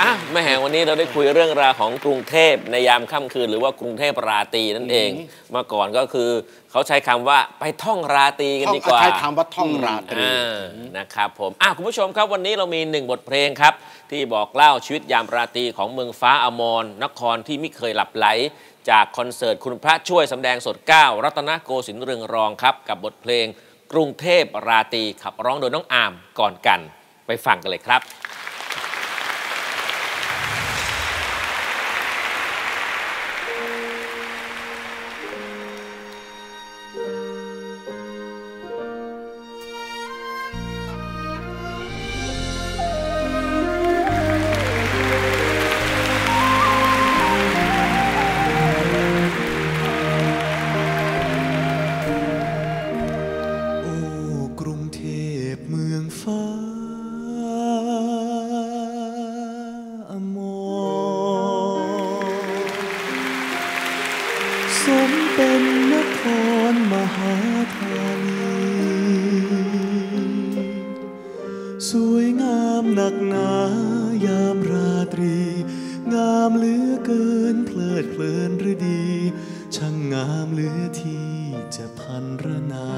วันนี้เราได้คุยเรื่องราวของกรุงเทพในยามค่ำคืน หรือว่ากรุงเทพราตรีนั่นเองเมื่อก่อนก็คือเขาใช้คำว่าไปท่องราตรีกันท่องดีกว่าใช้คำว่าท่องราตรีอ่านะครับผมอะคุณผู้ชมครับวันนี้เรามีหนึ่งบทเพลงครับ ที่บอกเล่าชีวิตยามราตรีของเมืองฟ้าอมรนครที่ไม่เคยหลับไหล จากคอนเสิร์ตคุณพระช่วยสำแดงสด9รัตนโกสินทร์เรืองรองครับ กับบทเพลงกรุงเทพราตรีขับร้องโดยน้องอามก่อนกัน ไปฟังกันเลยครับ สมเป็นนครมหาธานีสวยงามหนักหนายามราตรี งามเหลือเกินเพลิดเพลินหรือดี ช่างงามเหลือที่จะพันรนา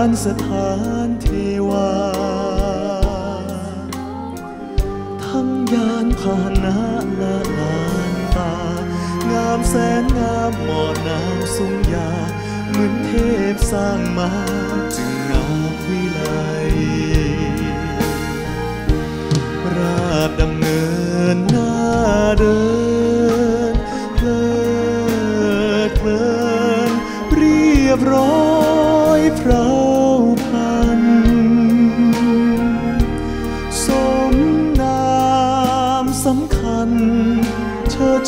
านสถานเทวา ทั้งยานพาหนะละลานตา งามแสนงามหมอน้ำสุงยา เหมือนเทพสร้างมาจึงงามวิไลราบดำเนินหน้าเดินเพลิดเพลินเรียบร้อยพรา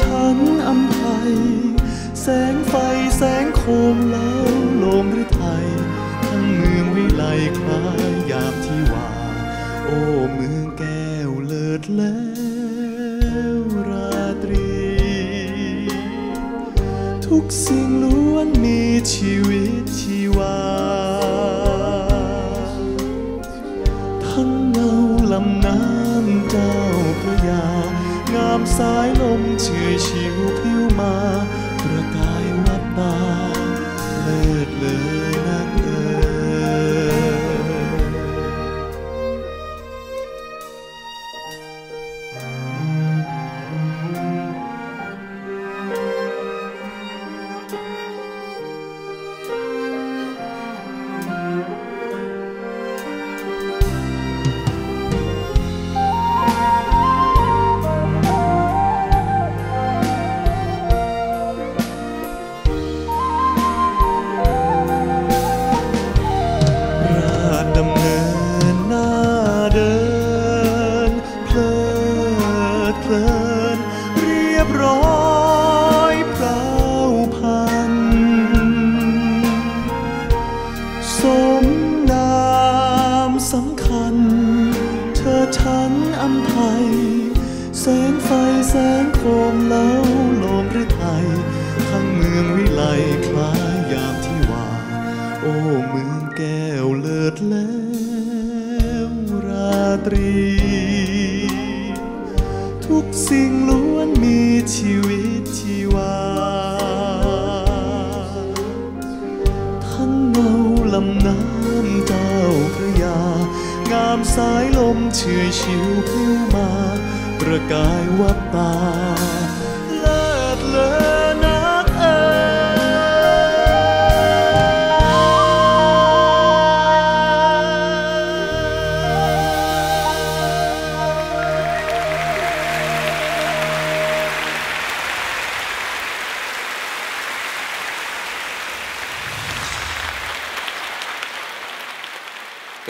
ฉันอำไพยแสงไฟแสงโคมแล้วลมหรือไทยทั้งเมืองวิไลคลาย แสงไฟแสงโคมเล้าลมหรือไทยทั้งเมืองวิไลคล้ายยามที่ว่า โอ้เมืองแก้วเลิศแล้วราตรี ทุกสิ่งล้วนมีชีวิตชีวาามสายลมเฉยชิวพิวมา ประกายวับตา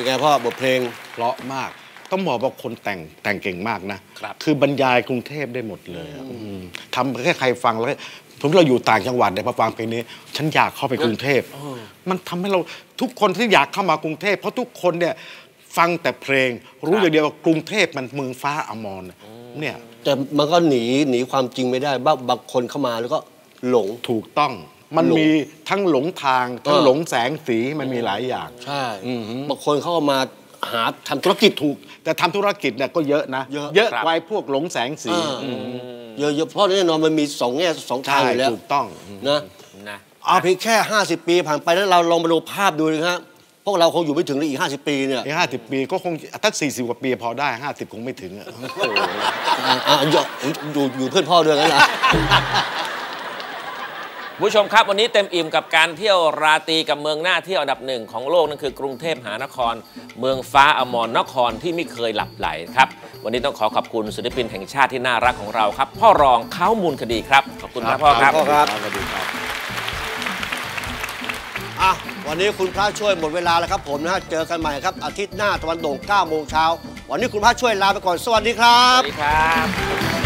เป็นไงพ่อบทเพลง เพราะมาก ต้องบอกว่าคนแต่งแต่งเก่งมากนะครับอบรรยายกรุงเทพได้หมดเลยอะอืมทำแค่ใครฟังแล้วก็ผมเราอยู่ต่างจังหวัดเนี่ยพอฟังเพลงนี้ ฉันอยากเข้าไปกรุงเทพมันทำให้เราทุกคนที่อยากเข้ามากรุงเทพเพราะทุกคนเนี่ยฟังแต่เพลง รู้อย่างเดียวว่ากรุงเทพมันเมืองฟ้าอมรเนี่ยแต่มันก็หนีหนีความจริงไม่ได้บางบางคนเข้ามาแล้วก็หลง ถูกต้อง มันหลงมีทั้งหลงทางทั้งเออหลงแสงสีมันมีหลายอย่าง ใช่บางคนเขาก็มาหาทำธุรกิจถูก แต่ทำธุรกิจเนี่ยก็เยอะนะ เยอะเยอะครับกว่าไอ้พวกหลงแสงสีเยอะๆเพราะแน่นอนมันมีสองแง่สองทาใช่งอยู่แล้วถูกต้องนะนะเอาเพียงแค่ 50 ปีผ่านไปแล้วเราลองมาดูภาพดูนะครับพวกเราคงอยู่ไม่ถึงเลยอีก 50 ปีเนี่ยไอ้ห้าสิบปีก็คงถ้าสี่สิบกว่าปีพอได้ห้าสิบคงไม่ถึงอะอ่าอ่าอยู่อยู่อยู่เพื่อนพ่อด้วยกันนะคุณ ผู้ชมครับวันนี้เต็มอิ่มกับการเที่ยวราตรีกับเมืองหน้าเที่ยวอันดับหนึ่งของโลกนั่นคือกรุงเทพมหานคร เมืองฟ้าอมรนครที่ไม่เคยหลับไหลครับวันนี้ต้องขอขอบคุณศิลปินแห่งชาติที่น่ารักของเราครับ พ่อรองเขามูลคดีครับ ขอบคุณครับพ่อครับพ่อครับสวัสดีครับอะวันนี้คุณพระช่วยหมดเวลาแล้วครับผมนะฮะเจอกันใหม่ครับอาทิตย์หน้าตะวันโด่ง9โมงเช้าวันนี้คุณพระช่วยลาไปก่อนสวัสดีครัสบวัสดีครับ